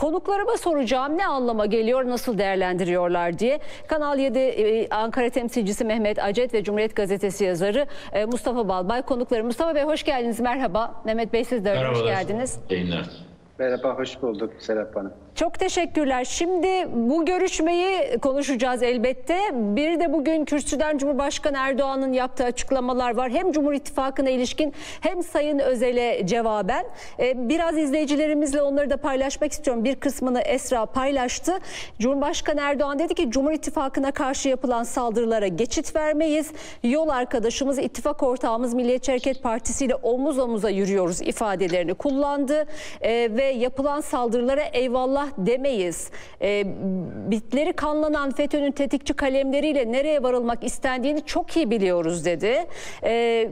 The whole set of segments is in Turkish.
Konuklarıma soracağım ne anlama geliyor, nasıl değerlendiriyorlar diye. Kanal 7 e, Ankara temsilcisi Mehmet Acet ve Cumhuriyet Gazetesi yazarı e, Mustafa Balbay konukları. Mustafa Bey hoş geldiniz, merhaba. Mehmet Bey siz de hoş geldiniz. Yayınlar. Merhaba, hoş bulduk Serap Hanım. Çok teşekkürler. Şimdi bu görüşmeyi konuşacağız elbette. Bir de bugün kürsüden Cumhurbaşkanı Erdoğan'ın yaptığı açıklamalar var. Hem Cumhur İttifakı'na ilişkin hem Sayın Özel'e cevaben. Ee, Biraz izleyicilerimizle onları da paylaşmak istiyorum. Bir kısmını Esra paylaştı. Cumhurbaşkanı Erdoğan dedi ki Cumhur İttifakı'na karşı yapılan saldırılara geçit vermeyiz. Yol arkadaşımız, ittifak ortağımız Milliyetçi Hareket Partisi ile omuz omuza yürüyoruz ifadelerini kullandı. Ee, ve yapılan saldırılara eyvallah demeyiz. Ee, bitleri kanlanan FETÖ'nün tetikçi kalemleriyle nereye varılmak istendiğini çok iyi biliyoruz dedi. Ee,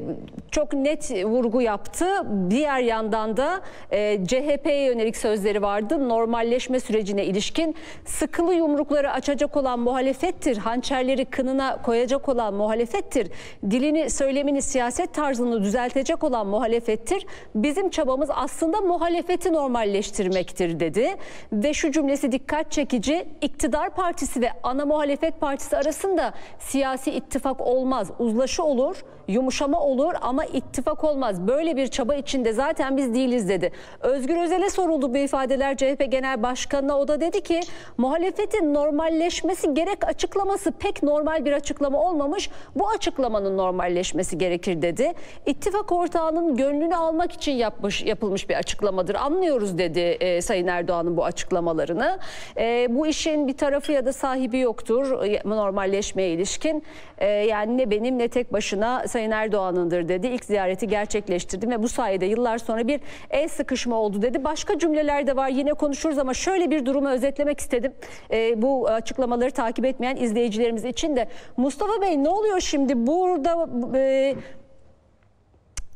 çok net vurgu yaptı. Diğer yandan da e, CHP'ye yönelik sözleri vardı. Normalleşme sürecine ilişkin sıkılı yumrukları açacak olan muhalefettir. Hançerleri kınına koyacak olan muhalefettir. Dilini, söylemini, siyaset tarzını düzeltecek olan muhalefettir. Bizim çabamız aslında muhalefeti normalleştirmektir dedi. Ve şu cümlesi dikkat çekici. İktidar partisi ve ana muhalefet partisi arasında siyasi ittifak olmaz. Uzlaşı olur, yumuşama olur ama ittifak olmaz. Böyle bir çaba içinde zaten biz değiliz dedi. Özgür Özel'e soruldu bu ifadeler CHP Genel Başkanı'na. O da dedi ki muhalefetin normalleşmesi gerek açıklaması pek normal bir açıklama olmamış. Bu açıklamanın normalleşmesi gerekir dedi. İttifak ortağının gönlünü almak için yapmış yapılmış bir açıklamadır. Anlıyoruz dedi e, Sayın Erdoğan'ın bu açıklamalarını. E, bu işin bir tarafı ya da sahibi yoktur e, normalleşmeye ilişkin. E, yani ne benim ne tek başına Sayın Erdoğan'ındır dedi. İlk ziyareti gerçekleştirdim ve bu sayede yıllar sonra bir el sıkışma oldu dedi. Başka cümleler de var yine konuşuruz ama şöyle bir durumu özetlemek istedim. E, bu açıklamaları takip etmeyen izleyicilerimiz için de. Mustafa Bey ne oluyor şimdi burada... E,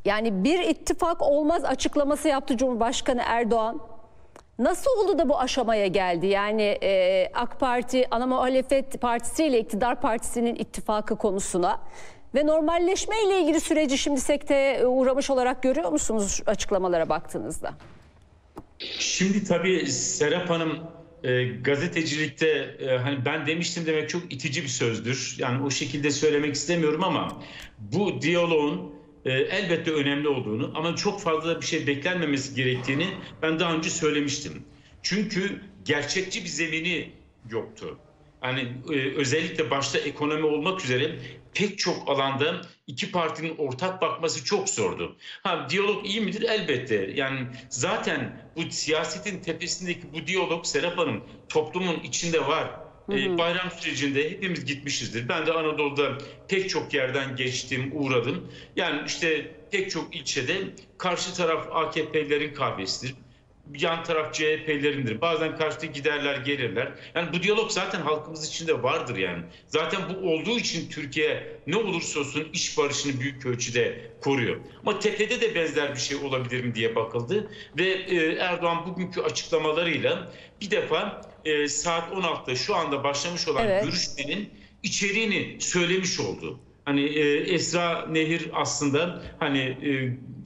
yani bir ittifak olmaz açıklaması yaptı Cumhurbaşkanı Erdoğan. Nasıl oldu da bu aşamaya geldi? Yani e, AK Parti, ana muhalefet partisi ile iktidar partisinin ittifakı konusuna ve normalleşme ile ilgili süreci şimdi sekteye uğramış olarak görüyor musunuz açıklamalara baktığınızda? Şimdi tabii Serap Hanım e, gazetecilikte e, hani ben demiştim demek çok itici bir sözdür. Yani o şekilde söylemek istemiyorum ama bu diyaloğun e, elbette önemli olduğunu ama çok fazla bir şey beklenmemesi gerektiğini ben daha önce söylemiştim. Çünkü gerçekçi bir zemini yoktu. Yani e, özellikle başta ekonomi olmak üzere pek çok alanda iki partinin ortak bakması çok zordu. Ha diyalog iyi midir? Elbette. Yani zaten bu siyasetin tepesindeki bu diyalog Serap Hanım toplumun içinde var. Hı. Bayram sürecinde hepimiz gitmişizdir. Ben de Anadolu'da pek çok yerden geçtim, uğradım. Yani işte pek çok ilçede karşı taraf AKP'lerin kahvesidir. Yan taraf CHP'lerindir. Bazen karşıda giderler gelirler. Yani bu diyalog zaten halkımız içinde vardır yani. Zaten bu olduğu için Türkiye ne olursa olsun iş barışını büyük ölçüde koruyor. Ama tepede de benzer bir şey olabilir mi diye bakıldı. Ve e, Erdoğan bugünkü açıklamalarıyla bir defa e, saat 16'da şu anda başlamış olan Evet. görüşmenin içeriğini söylemiş oldu. Hani e, Esra Nehir aslında hani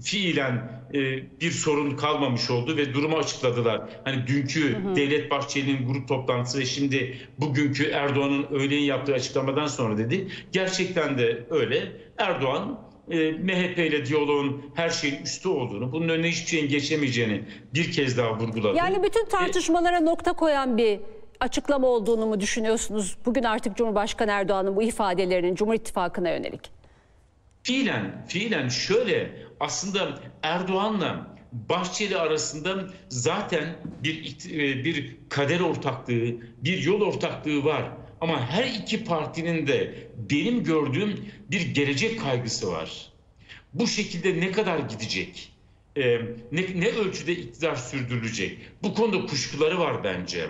fiilen e, bir sorun kalmamış oldu ve durumu açıkladılar. Hani dünkü Devlet Bahçeli'nin grup toplantısı ve şimdi bugünkü Erdoğan'ın öğleyin yaptığı açıklamadan sonra dedi. Gerçekten de öyle. Erdoğan e, MHP ile diyaloğun her şeyin üstü olduğunu, bunun önüne hiçbir şeyin geçemeyeceğini bir kez daha vurguladı. Yani bütün tartışmalara nokta koyan bir açıklama olduğunu mu düşünüyorsunuz? Bugün artık Cumhurbaşkanı Erdoğan'ın bu ifadelerinin Cumhur İttifakı'na yönelik. Fiilen, fiilen şöyle aslında Erdoğan'la Bahçeli arasında zaten bir e, bir kader ortaklığı, bir yol ortaklığı var. Ama her iki partinin de benim gördüğüm bir gelecek kaygısı var. Bu şekilde ne kadar gidecek? Ee, ne, ne ölçüde iktidar sürdürülecek? Bu konuda kuşkuları var bence.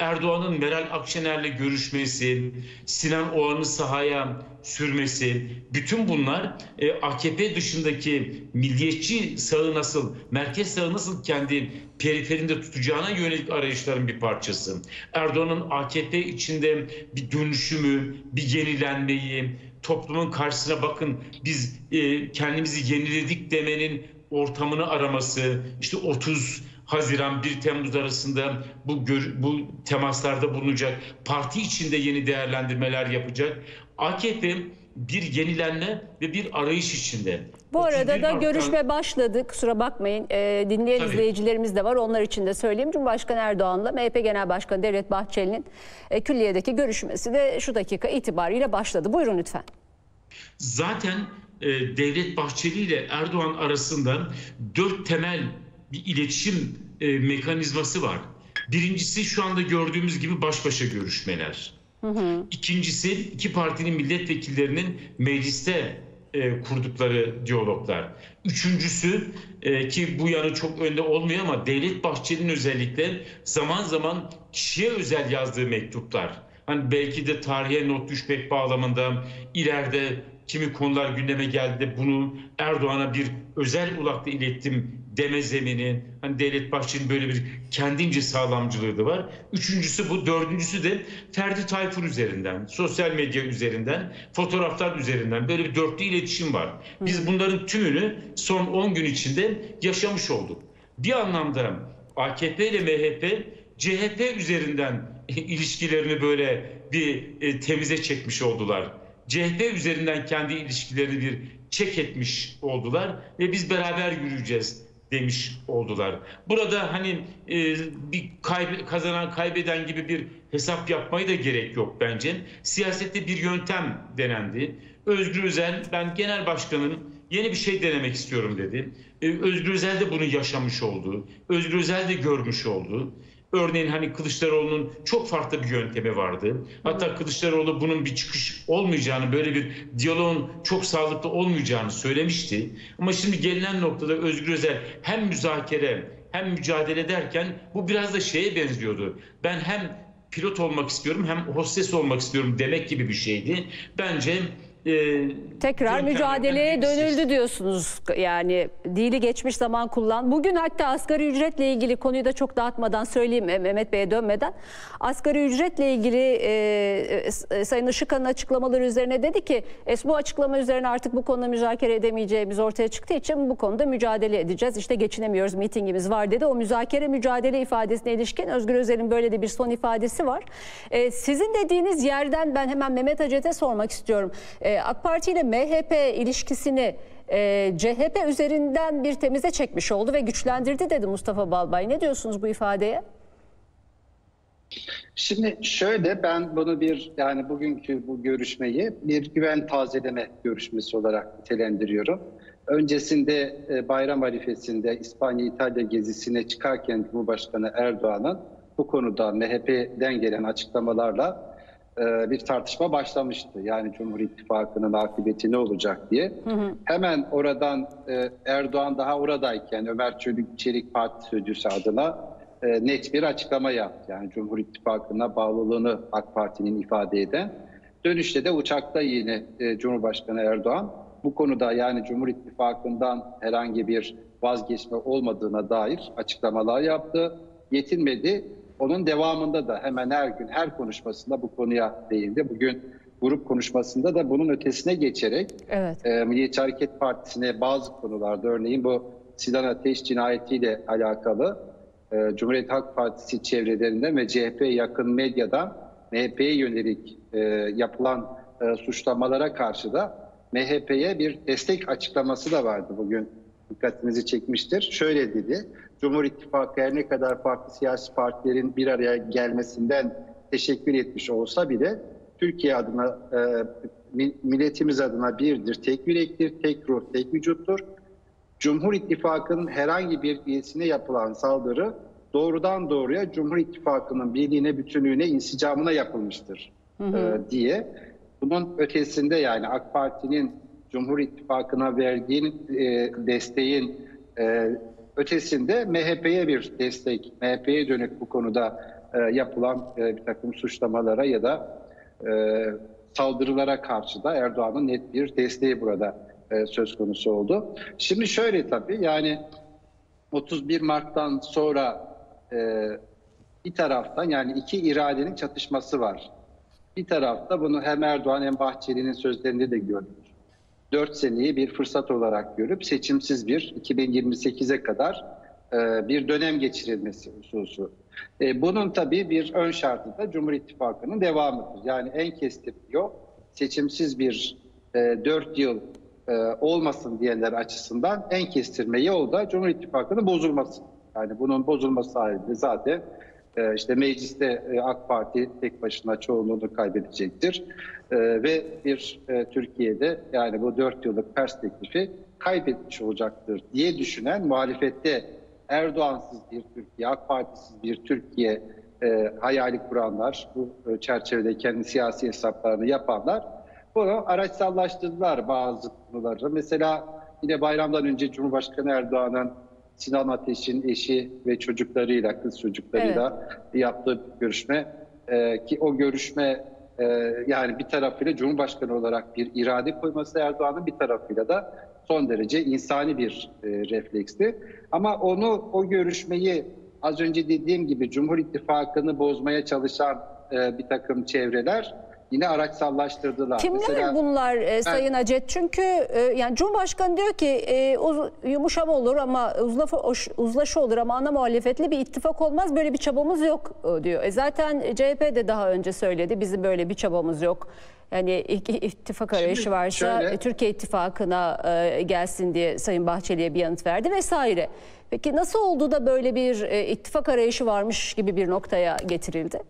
Erdoğan'ın Meral Akşener'le görüşmesi, Sinan Oğan'ı sahaya sürmesi, bütün bunlar e, AKP dışındaki milliyetçi sağı nasıl, merkez sağı nasıl kendi periferinde tutacağına yönelik arayışların bir parçası. Erdoğan'ın AKP içinde bir dönüşümü, bir yenilenmeyi, toplumun karşısına bakın biz e, kendimizi yeniledik demenin ortamını araması, işte 30 Haziran 1 Temmuz arasında bu bu temaslarda bulunacak. Parti içinde yeni değerlendirmeler yapacak. AKP bir yenilenme ve bir arayış içinde. Bu arada 31 da görüşme başladı. Kusura bakmayın. Ee, dinleyen Tabii. izleyicilerimiz de var. Onlar için de söyleyeyim. Cumhurbaşkanı Erdoğan'la MHP Genel Başkanı Devlet Bahçeli'nin e, külliyedeki görüşmesi de şu dakika itibariyle başladı. Buyurun lütfen. Zaten e, Devlet Bahçeli ile Erdoğan arasında dört temel bir iletişim e, mekanizması var. Birincisi şu anda gördüğümüz gibi baş başa görüşmeler. İkincisi iki partinin milletvekillerinin mecliste e, kurdukları diyaloglar. Üçüncüsü e, ki bu yanı çok önde olmuyor ama Devlet Bahçeli'nin özellikle zaman zaman kişiye özel yazdığı mektuplar. Hani belki de tarihe not düşmek bağlamında ileride kimi konular gündeme geldi de bunu Erdoğan'a bir özel ulakta ilettim deme zemini. Hani Devlet Bahçeli'nin böyle bir kendince sağlamcılığı da var. Üçüncüsü bu. Dördüncüsü de Ferdi Tayfur üzerinden, sosyal medya üzerinden, fotoğraflar üzerinden böyle bir dörtlü iletişim var. Biz bunların tümünü son 10 gün içinde yaşamış olduk. Bir anlamda AKP ile MHP CHP üzerinden ilişkilerini böyle bir e, temize çekmiş oldular. CHP üzerinden kendi ilişkilerini bir çek etmiş oldular ve biz beraber yürüyeceğiz demiş oldular. Burada hani e, bir kaybe- kazanan kaybeden gibi bir hesap yapmayı da gerek yok bence. Siyasette bir yöntem denendi. Özgür Özel ben genel başkanın yeni bir şey denemek istiyorum dedi. E, Özgür Özel de bunu yaşamış oldu. Özgür Özel de görmüş oldu. Örneğin hani Kılıçdaroğlu'nun çok farklı bir yöntemi vardı. Hatta Kılıçdaroğlu bunun bir çıkış olmayacağını, böyle bir diyaloğun çok sağlıklı olmayacağını söylemişti. Ama şimdi gelinen noktada Özgür Özel hem müzakere hem mücadele derken bu biraz da şeye benziyordu. Ben hem pilot olmak istiyorum hem hostes olmak istiyorum demek gibi bir şeydi. Bence e, Tekrar mücadeleye birisi. dönüldü diyorsunuz. Yani dili geçmiş zaman kullan. Bugün hatta asgari ücretle ilgili konuyu da çok dağıtmadan söyleyeyim eh, Mehmet Bey'e dönmeden. Asgari ücretle ilgili e, e, Sayın Işıkhan'ın açıklamaları üzerine dedi ki e, bu açıklama üzerine artık bu konuda müzakere edemeyeceğimiz ortaya çıktığı için bu konuda mücadele edeceğiz. İşte geçinemiyoruz mitingimiz var dedi. O müzakere mücadele ifadesine ilişkin Özgür Özel'in böyle de bir son ifadesi var. E, sizin dediğiniz yerden ben hemen Mehmet Acet'e sormak istiyorum. E, AK Parti ile MHP ilişkisini e, CHP üzerinden bir temize çekmiş oldu ve güçlendirdi dedi Mustafa Balbay. Ne diyorsunuz bu ifadeye? Şimdi şöyle ben bunu bir yani bugünkü bu görüşmeyi bir güven tazeleme görüşmesi olarak nitelendiriyorum. Öncesinde e, bayram arifesinde İspanya İtalya gezisine çıkarken Cumhurbaşkanı Erdoğan'ın bu konuda MHP'den gelen açıklamalarla e, bir tartışma başlamıştı. Yani Cumhur İttifakı'nın akıbeti ne olacak diye. Hemen oradan e, Erdoğan daha oradayken Ömer Çelik, Çelik Parti Sözcüsü adına e, net bir açıklama yaptı. Yani Cumhur İttifakı'na bağlılığını AK Parti'nin ifade eden. Dönüşte de uçakta yine e, Cumhurbaşkanı Erdoğan bu konuda yani Cumhur İttifakı'ndan herhangi bir vazgeçme olmadığına dair açıklamalar yaptı. Yetinmedi. Onun devamında da hemen her gün her konuşmasında bu konuya değindi. Bugün grup konuşmasında da bunun ötesine geçerek Evet. e, Milliyetçi Hareket Partisi'ne bazı konularda örneğin bu Sinan Ateş cinayetiyle alakalı e, Cumhuriyet Halk Partisi çevrelerinden ve CHP yakın medyadan MHP'ye yönelik e, yapılan e, suçlamalara karşı da MHP'ye bir destek açıklaması da vardı bugün dikkatinizi çekmiştir. Şöyle dedi, Cumhur İttifakı her ne kadar farklı siyasi partilerin bir araya gelmesinden teşekkür etmiş olsa bile Türkiye adına, e, mi- milletimiz adına birdir, tek yürektir, tek ruh, tek vücuttur. Cumhur İttifakı'nın herhangi bir üyesine yapılan saldırı doğrudan doğruya Cumhur İttifakı'nın birliğine, bütünlüğüne, insicamına yapılmıştır e, diye. Bunun ötesinde yani AK Parti'nin Cumhur İttifakı'na verdiği e, desteğin e, ötesinde MHP'ye bir destek, MHP'ye dönük bu konuda e, yapılan e, bir takım suçlamalara ya da e, saldırılara karşı da Erdoğan'ın net bir desteği burada e, söz konusu oldu. Şimdi şöyle tabii yani 31 Mart'tan sonra e, bir taraftan yani iki iradenin çatışması var. Bir tarafta bunu hem Erdoğan hem Bahçeli'nin sözlerinde de gördük. 4 seneyi bir fırsat olarak görüp seçimsiz bir 2028'e kadar e, bir dönem geçirilmesi hususu. E, bunun tabii bir ön şartı da Cumhur İttifakı'nın devamıdır. Yani en kestirme yol seçimsiz bir e, 4 yıl e, olmasın diyenler açısından en kestirme yol da Cumhur İttifakı'nın bozulması. Yani bunun bozulması halinde zaten e, işte mecliste e, AK Parti tek başına çoğunluğunu kaybedecektir. E, ve bir e, Türkiye'de yani bu 4 yıllık perspektifi kaybetmiş olacaktır diye düşünen muhalefette Erdoğansız bir Türkiye, AK Partisiz bir Türkiye e, hayali kuranlar, bu e, çerçevede kendi siyasi hesaplarını yapanlar bunu araçsallaştırdılar bazı konuları. Mesela yine bayramdan önce Cumhurbaşkanı Erdoğan'ın Sinan Ateş'in eşi ve çocuklarıyla, kız çocuklarıyla yaptığı bir görüşme e, ki o görüşme e, yani bir tarafıyla Cumhurbaşkanı olarak bir irade koyması Erdoğan'ın bir tarafıyla da son derece insani bir e, refleksti. Ama onu o görüşmeyi az önce dediğim gibi Cumhur İttifakı'nı bozmaya çalışan e, bir takım çevreler yine araçsallaştırdılar. Kimler Mesela- bunlar e, Sayın Acet? Çünkü e, yani Cumhurbaşkanı diyor ki e, uz- yumuşama olur ama uzlaşı, uzlaşı olur ama ana muhalefetle bir ittifak olmaz. Böyle bir çabamız yok e, diyor. E, zaten CHP de daha önce söyledi bizim böyle bir çabamız yok. Yani iki ittifak arayışı varsa şöyle- e, Türkiye ittifakına e, gelsin diye Sayın Bahçeli'ye bir yanıt verdi vesaire. Peki nasıl oldu da böyle bir e, ittifak arayışı varmış gibi bir noktaya getirildi?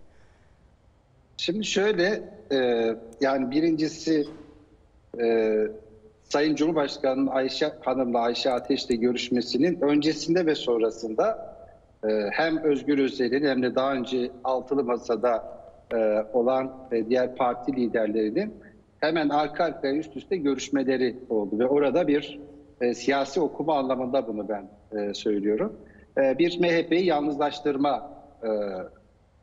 Şimdi şöyle e, yani birincisi e, Sayın Cumhurbaşkanı'nın Ayşe Hanım'la Ayşe Ateş'le görüşmesinin öncesinde ve sonrasında e, hem Özgür Özel'in hem de daha önce altılı masada e, olan e, diğer parti liderlerinin hemen arka arkaya üst üste görüşmeleri oldu ve orada bir e, siyasi okuma anlamında bunu ben e, söylüyorum. E, bir MHP'yi yalnızlaştırma e,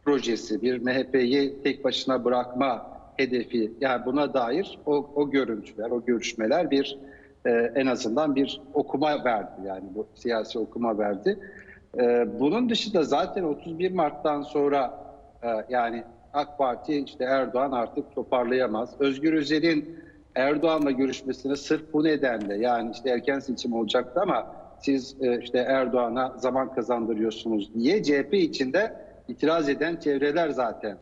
projesi, bir MHP'yi tek başına bırakma hedefi yani buna dair o, o görüntüler, o görüşmeler bir e, en azından bir okuma verdi yani bu siyasi okuma verdi. E, bunun dışında zaten 31 Mart'tan sonra e, yani AK Parti işte Erdoğan artık toparlayamaz. Özgür Özel'in Erdoğan'la görüşmesini sırf bu nedenle yani işte erken seçim olacaktı ama siz e, işte Erdoğan'a zaman kazandırıyorsunuz diye CHP içinde itiraz eden çevreler zaten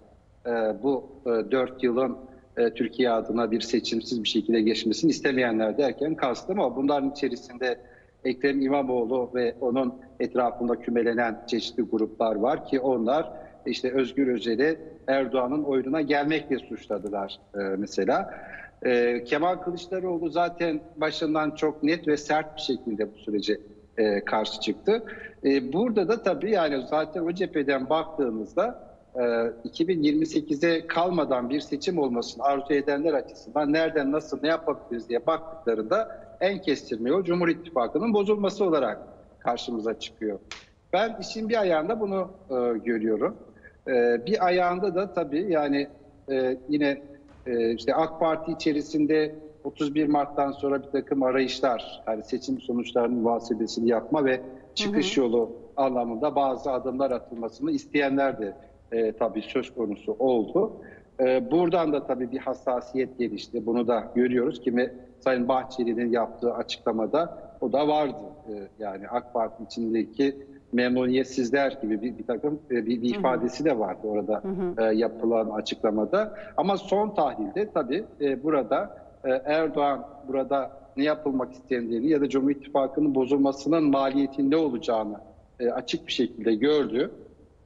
bu e, 4 yılın e, Türkiye adına bir seçimsiz bir şekilde geçmesini istemeyenler derken kastım o. Bunların içerisinde Ekrem İmamoğlu ve onun etrafında kümelenen çeşitli gruplar var ki onlar işte Özgür Özel'i Erdoğan'ın oyununa gelmekle suçladılar e, mesela. E, Kemal Kılıçdaroğlu zaten başından çok net ve sert bir şekilde bu sürece e, karşı çıktı. E, burada da tabii yani zaten o cepheden baktığımızda e, 2028'e kalmadan bir seçim olmasını arzu edenler açısından nereden nasıl ne yapabiliriz diye baktıklarında en kestirme yol Cumhur İttifakı'nın bozulması olarak karşımıza çıkıyor. Ben işin bir ayağında bunu e, görüyorum. E, bir ayağında da tabii yani e, yine e, işte AK Parti içerisinde 31 Mart'tan sonra bir takım arayışlar, yani seçim sonuçlarının muhasebesini yapma ve çıkış yolu anlamında bazı adımlar atılmasını isteyenler de e, tabii söz konusu oldu. E, buradan da tabii bir hassasiyet gelişti. Bunu da görüyoruz ki me- Sayın Bahçeli'nin yaptığı açıklamada o da vardı. E, yani AK Parti içindeki memnuniyetsizler gibi bir, bir takım e, bir, bir ifadesi de vardı orada e, yapılan açıklamada. Ama son tahlilde tabii e, burada e, Erdoğan burada ne yapılmak istendiğini ya da Cumhur İttifakı'nın bozulmasının maliyetinin ne olacağını e, açık bir şekilde gördü.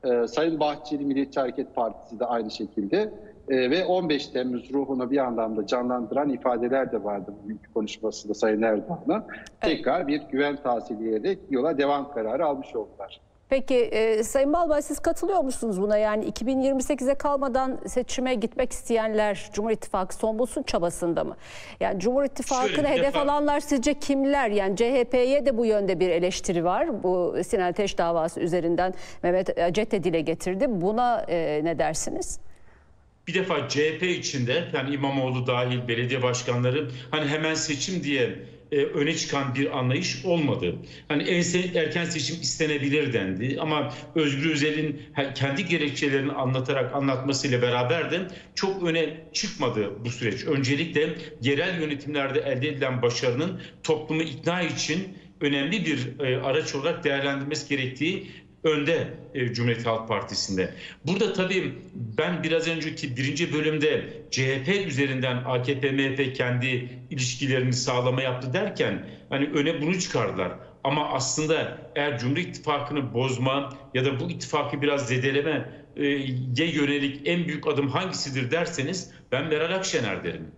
E, Sayın Bahçeli Milliyetçi Hareket Partisi de aynı şekilde E, ve 15 Temmuz ruhunu bir anlamda canlandıran ifadeler de vardı bugünkü konuşmasında Sayın Erdoğan'ın. Tekrar bir güven tazeleyerek yola devam kararı almış oldular. Peki e, Sayın Balbay siz katılıyor musunuz buna? Yani 2028'e kalmadan seçime gitmek isteyenler Cumhur İttifakı son bulsun çabasında mı? Yani Cumhur bir hedef defa- alanlar sizce kimler? Yani CHP'ye de bu yönde bir eleştiri var. Bu Sinan Ateş davası üzerinden Mehmet Acet de dile getirdi. Buna e, ne dersiniz? Bir defa CHP içinde yani İmamoğlu dahil belediye başkanları hani hemen seçim diye e, öne çıkan bir anlayış olmadı. Hani en se- erken seçim istenebilir dendi ama Özgür Özel'in kendi gerekçelerini anlatarak anlatmasıyla beraber de çok öne çıkmadı bu süreç. Öncelikle yerel yönetimlerde elde edilen başarının toplumu ikna için önemli bir e, araç olarak değerlendirmesi gerektiği önde e, Cumhuriyet Halk Partisi'nde. Burada tabii ben biraz önceki birinci bölümde CHP üzerinden AKP MHP kendi ilişkilerini sağlama yaptı derken hani öne bunu çıkardılar. Ama aslında eğer Cumhur İttifakı'nı bozma ya da bu ittifakı biraz zedeleme e, ye yönelik en büyük adım hangisidir derseniz ben Meral Akşener derim.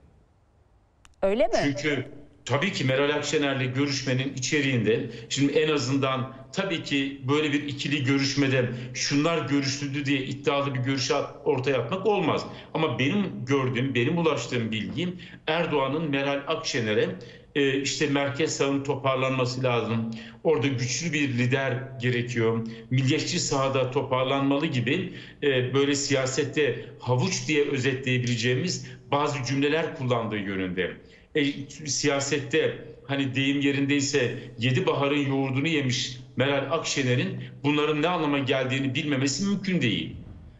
Öyle mi? Çünkü tabii ki Meral Akşener'le görüşmenin içeriğinde şimdi en azından tabii ki böyle bir ikili görüşmede şunlar görüşüldü diye iddialı bir görüş ortaya atmak olmaz. Ama benim gördüğüm, benim ulaştığım bilgim Erdoğan'ın Meral Akşener'e e, işte merkez sağın toparlanması lazım. Orada güçlü bir lider gerekiyor. Milliyetçi sahada toparlanmalı gibi e, böyle siyasette havuç diye özetleyebileceğimiz bazı cümleler kullandığı yönünde. E, siyasette hani deyim yerindeyse yedi baharın yoğurdunu yemiş Meral Akşener'in bunların ne anlama geldiğini bilmemesi mümkün değil.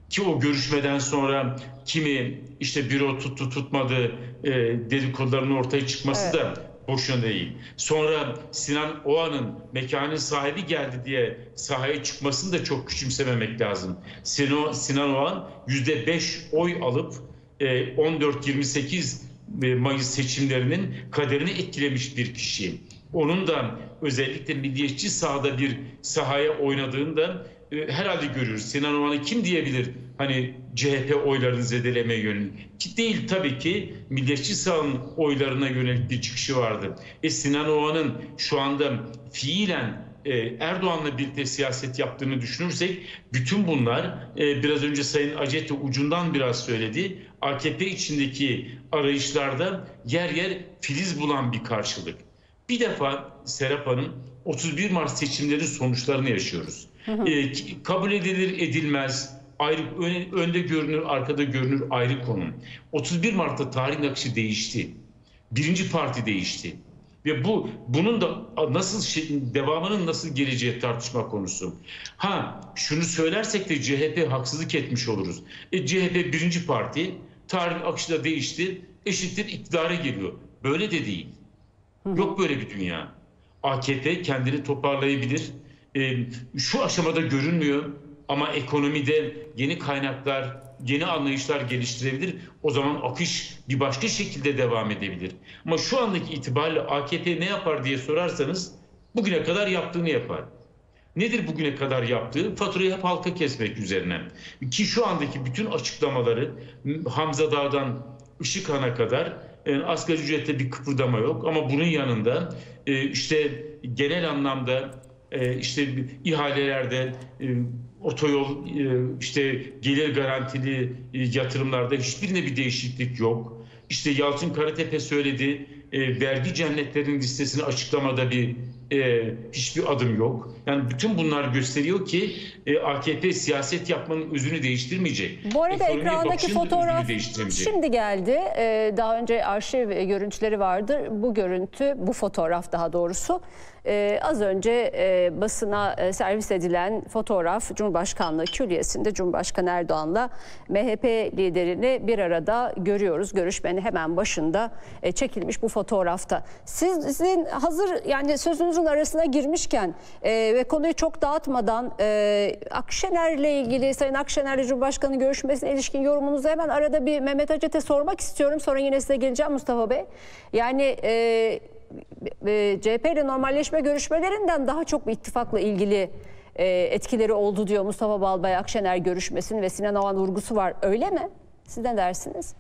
Ki o görüşmeden sonra kimi işte büro tuttu tutmadı e, dedikoduların ortaya çıkması Evet. da boşuna değil. Sonra Sinan Oğan'ın mekanın sahibi geldi diye sahaya çıkmasını da çok küçümsememek lazım. Sinan, Sinan Oğan %5 oy alıp e, 14-28 e, Mayıs seçimlerinin kaderini etkilemiş bir kişi. Onun da özellikle milliyetçi sahada bir sahaya oynadığında e, herhalde görüyoruz. Sinan Oğan'ı kim diyebilir hani CHP oylarını zedelemeye yönelik? Değil tabii ki milliyetçi sahanın oylarına yönelik bir çıkışı vardı. E Sinan Oğan'ın şu anda fiilen e, Erdoğan'la birlikte siyaset yaptığını düşünürsek bütün bunlar e, biraz önce Sayın Acete ucundan biraz söyledi. AKP içindeki arayışlarda yer yer filiz bulan bir karşılık. Bir defa Serap Hanım 31 Mart seçimlerinin sonuçlarını yaşıyoruz. E, kabul edilir edilmez ayrı ön- önde görünür arkada görünür ayrı konu. 31 Mart'ta tarihin akışı değişti. Birinci parti değişti. Ve bu bunun da nasıl şey, devamının nasıl geleceği tartışma konusu. Ha şunu söylersek de CHP haksızlık etmiş oluruz. E, CHP birinci parti tarihin akışı da değişti. Eşittir iktidara geliyor. Böyle de değil. Yok böyle bir dünya. AKP kendini toparlayabilir. E, şu aşamada görünmüyor ama ekonomide yeni kaynaklar, yeni anlayışlar geliştirebilir. O zaman akış bir başka şekilde devam edebilir. Ama şu andaki itibariyle AKP ne yapar diye sorarsanız bugüne kadar yaptığını yapar. Nedir bugüne kadar yaptığı? Faturayı hep halka kesmek üzerine. Ki şu andaki bütün açıklamaları Hamza Dağ'dan Işıkhan'a kadar e, asgari ücrette bir kıpırdama yok. Ama bunun yanında e, işte genel anlamda e, işte ihalelerde e, otoyol e, işte gelir garantili e, yatırımlarda hiçbirine bir değişiklik yok. İşte Yalçın Karatepe söyledi vergi cennetlerinin listesini açıklamada bir e, hiçbir adım yok. Yani bütün bunlar gösteriyor ki e, AKP siyaset yapmanın özünü değiştirmeyecek. Bu arada Ekonomiye ekrandaki fotoğraf şimdi geldi. Ee, daha önce arşiv e, görüntüleri vardı. Bu görüntü, bu fotoğraf daha doğrusu. Ee, az önce e, basına e, servis edilen fotoğraf Cumhurbaşkanlığı Külliyesi'nde Cumhurbaşkanı Erdoğan'la MHP liderini bir arada görüyoruz. Görüşmenin hemen başında e, çekilmiş bu fotoğrafta. Siz, sizin hazır yani sözünüzün arasına girmişken e, ve konuyu çok dağıtmadan e, Akşener'le ilgili Sayın Akşener'le Cumhurbaşkanı görüşmesine ilişkin yorumunuzu hemen arada bir Mehmet Acet'e sormak istiyorum. Sonra yine size geleceğim Mustafa Bey. Yani e, e, CHP ile normalleşme görüşmelerinden daha çok bir ittifakla ilgili e, etkileri oldu diyor Mustafa Balbay Akşener görüşmesinin ve Sinan Oğan vurgusu var. Öyle mi? Siz ne dersiniz?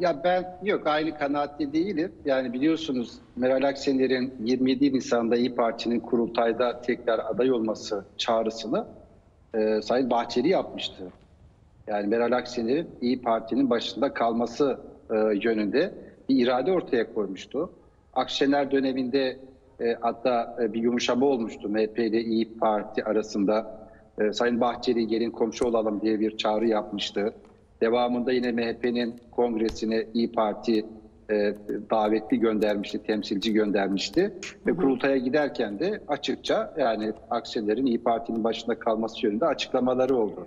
Ya ben yok aynı kanaatte değilim. Yani biliyorsunuz Meral Akşener'in 27 Nisan'da İyi Parti'nin kurultayda tekrar aday olması çağrısını e, Sayın Bahçeli yapmıştı. Yani Meral Akşener'in İyi Parti'nin başında kalması e, yönünde bir irade ortaya koymuştu. Akşener döneminde e, hatta e, bir yumuşama olmuştu MHP ile İyi Parti arasında. E, Sayın Bahçeli gelin komşu olalım diye bir çağrı yapmıştı. Devamında yine MHP'nin kongresine İyi Parti e, davetli göndermişti, temsilci göndermişti. Ve kurultaya giderken de açıkça yani Akşener'in İyi Parti'nin başında kalması yönünde açıklamaları oldu.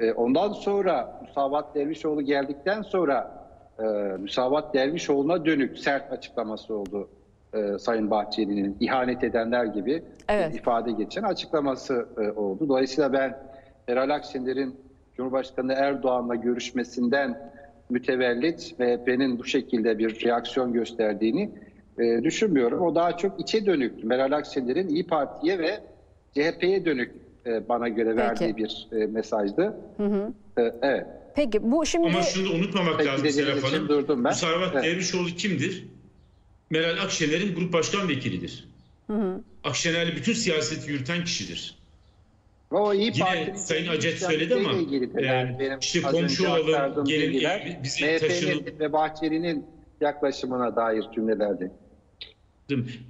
E, ondan sonra Musavat Dervişoğlu geldikten sonra e, Musavat Dervişoğlu'na dönük sert açıklaması oldu e, Sayın Bahçeli'nin ihanet edenler gibi Evet. ifade geçen açıklaması e, oldu. Dolayısıyla ben Meral Akşener'in Cumhurbaşkanı Erdoğan'la görüşmesinden mütevellit MHP'nin bu şekilde bir reaksiyon gösterdiğini e, düşünmüyorum. O daha çok içe dönük. Meral Akşener'in İyi Parti'ye ve CHP'ye dönük e, bana göre verdiği bir e, mesajdı. E, evet. Peki bu şimdi Ama şunu da unutmamak Peki, lazım Serap Hanım. durdum ben. Musavat Evet. Dervişoğlu kimdir? Meral Akşener'in grup başkan vekilidir. Akşener'le bütün siyaseti yürüten kişidir. O İyi Yine Sayın Acet söyledi ama, e, Yani işte komşu olalım, gelin, bilgiler, e, bizi MHP'nin taşının- ve Bahçeli'nin yaklaşımına dair cümlelerdi.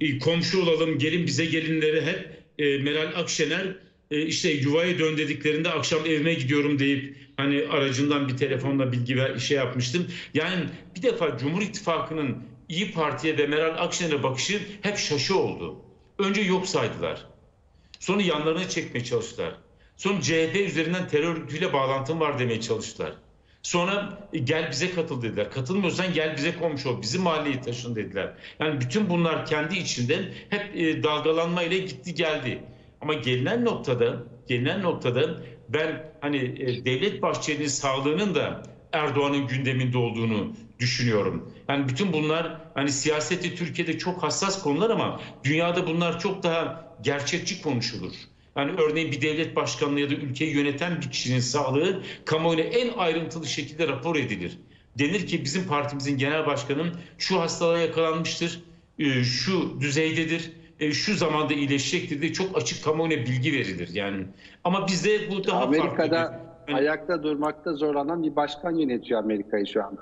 E, komşu olalım, gelin bize gelinleri hep e, Meral Akşener e, işte yuvaya dön dediklerinde akşam evime gidiyorum deyip hani aracından bir telefonla bilgi ver, şey yapmıştım. Yani bir defa Cumhur İttifakı'nın İyi Parti'ye ve Meral Akşener'e bakışı hep şaşı oldu. Önce yok saydılar. Sonra yanlarına çekmeye çalıştılar. Sonra CHP üzerinden terör örgütüyle bağlantım var demeye çalıştılar. Sonra e, gel bize katıl dediler. Katılmıyorsan gel bize komşu ol. Bizim mahalleyi taşın dediler. Yani bütün bunlar kendi içinde hep e, dalgalanmayla gitti geldi. Ama gelinen noktada, gelinen noktada ben hani e, Devlet Bahçeli'nin sağlığının da Erdoğan'ın gündeminde olduğunu düşünüyorum. Yani bütün bunlar hani siyaseti Türkiye'de çok hassas konular ama dünyada bunlar çok daha gerçekçi konuşulur. Yani örneğin bir devlet başkanlığı ya da ülkeyi yöneten bir kişinin sağlığı kamuoyuna en ayrıntılı şekilde rapor edilir. Denir ki bizim partimizin genel başkanı şu hastalığa yakalanmıştır, e, şu düzeydedir, e, şu zamanda iyileşecektir diye çok açık kamuoyuna bilgi verilir. Yani ama bizde bu daha farklı. Amerika'da Yani- ayakta durmakta zorlanan bir başkan yönetiyor Amerika'yı şu anda.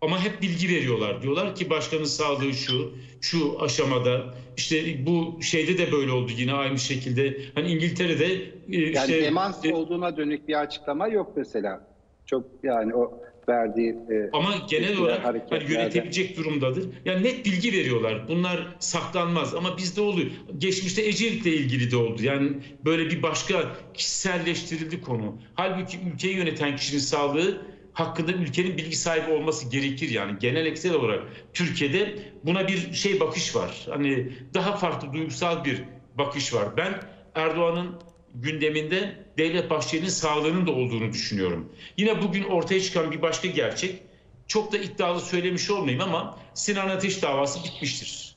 Ama hep bilgi veriyorlar. Diyorlar ki başkanın sağlığı şu, şu aşamada. İşte bu şeyde de böyle oldu yine aynı şekilde. Hani İngiltere'de e, Yani işte demans e, olduğuna dönük bir açıklama yok mesela. Çok yani o verdiği e, ama genel olarak hani yönetebilecek durumdadır. Yani net bilgi veriyorlar. Bunlar saklanmaz ama bizde oluyor. Geçmişte Ecevit'le ilgili de oldu. Yani böyle bir başka kişiselleştirildi konu. Halbuki ülkeyi yöneten kişinin sağlığı hakkında ülkenin bilgi sahibi olması gerekir yani geneleksel olarak Türkiye'de buna bir şey bakış var. Hani daha farklı duygusal bir bakış var. Ben Erdoğan'ın gündeminde Devlet Bahçeli'nin sağlığının da olduğunu düşünüyorum. Yine bugün ortaya çıkan bir başka gerçek çok da iddialı söylemiş olmayayım ama Sinan Ateş davası bitmiştir.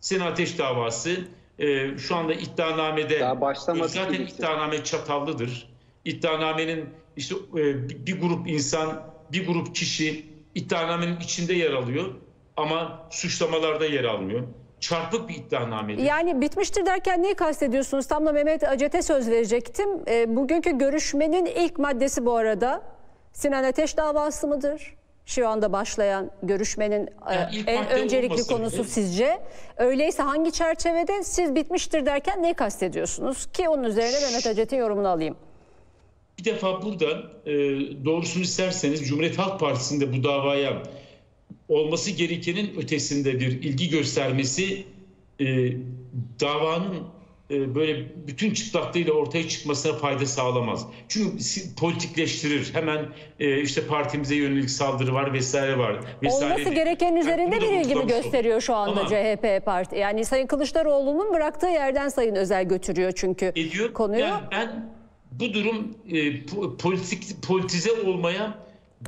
Sinan Ateş davası e, şu anda iddianamede zaten iddianame çatallıdır. İddianamenin işte e, bir grup insan, bir grup kişi iddianamenin içinde yer alıyor ama suçlamalarda yer almıyor. Çarpık bir iddianamedir. yani bitmiştir derken neyi kastediyorsunuz? Tam da Mehmet Acet'e söz verecektim. E, bugünkü görüşmenin ilk maddesi bu arada Sinan Ateş davası mıdır? Şu anda başlayan görüşmenin e, Yani en öncelikli konusu bile- sizce. Öyleyse hangi çerçevede siz bitmiştir derken neyi kastediyorsunuz? Ki onun üzerine Mehmet Acet'in yorumunu alayım. Bir defa burada e, doğrusunu isterseniz Cumhuriyet Halk Partisi'nde bu davaya olması gerekenin ötesinde bir ilgi göstermesi e, davanın e, böyle bütün çıplaklığıyla ortaya çıkmasına fayda sağlamaz. Çünkü politikleştirir. Hemen e, işte partimize yönelik saldırı var vesaire var. Vesaire Olması gereken üzerinde da bir ilgi mi gösteriyor şu anda Ama- CHP parti? Yani Sayın Kılıçdaroğlu'nun bıraktığı yerden Sayın Özel götürüyor çünkü ediyor. konuyu. Yani ben bu durum e, po- politik politize olmaya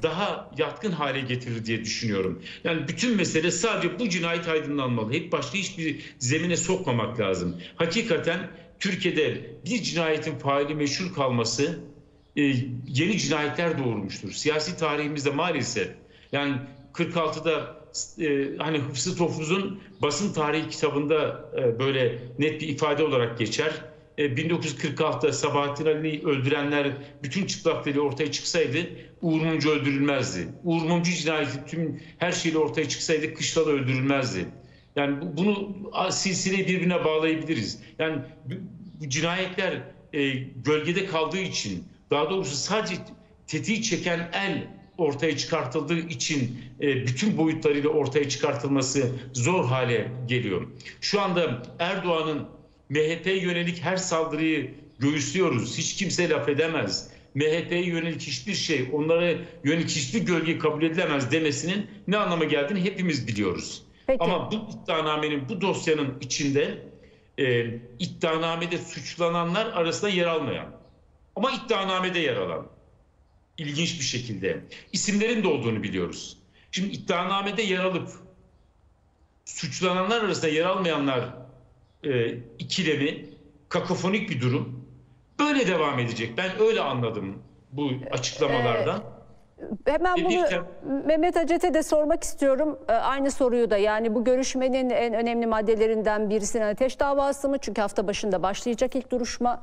daha yatkın hale getirir diye düşünüyorum. Yani bütün mesele sadece bu cinayet aydınlanmalı. Hep başka hiçbir zemine sokmamak lazım. Hakikaten Türkiye'de bir cinayetin faili meşhur kalması e, yeni cinayetler doğurmuştur. Siyasi tarihimizde maalesef. Yani 46'da e, hani Hıfzı Tofuz'un basın tarihi kitabında e, böyle net bir ifade olarak geçer. E, 1946'da Sabahattin Ali'yi öldürenler bütün çıplaklığıyla ortaya çıksaydı Uğur Mumcu öldürülmezdi. Uğur Mumcu cinayeti tüm her şeyle ortaya çıksaydı Kışlalı öldürülmezdi. Yani bu- bunu silsileyi birbirine bağlayabiliriz. Yani bu cinayetler e, gölgede kaldığı için daha doğrusu sadece tetiği çeken el ortaya çıkartıldığı için e, bütün boyutlarıyla ortaya çıkartılması zor hale geliyor. Şu anda Erdoğan'ın MHP'ye yönelik her saldırıyı göğüslüyoruz. Hiç kimse laf edemez. MHP'ye yönelik hiçbir şey, onlara yönelik hiçbir gölge kabul edilemez demesinin ne anlama geldiğini hepimiz biliyoruz. Peki. Ama bu iddianamenin, bu dosyanın içinde e, iddianamede suçlananlar arasında yer almayan ama iddianamede yer alan ilginç bir şekilde isimlerin de olduğunu biliyoruz. Şimdi iddianamede yer alıp suçlananlar arasında yer almayanlar e, ikilemi kakofonik bir durum. Böyle devam edecek. Ben öyle anladım bu açıklamalardan. Hemen Bir- bunu tem- Mehmet Acet'e de sormak istiyorum. Ee, Aynı soruyu da yani bu görüşmenin en önemli maddelerinden birisi ateş davası mı? Çünkü hafta başında başlayacak ilk duruşma.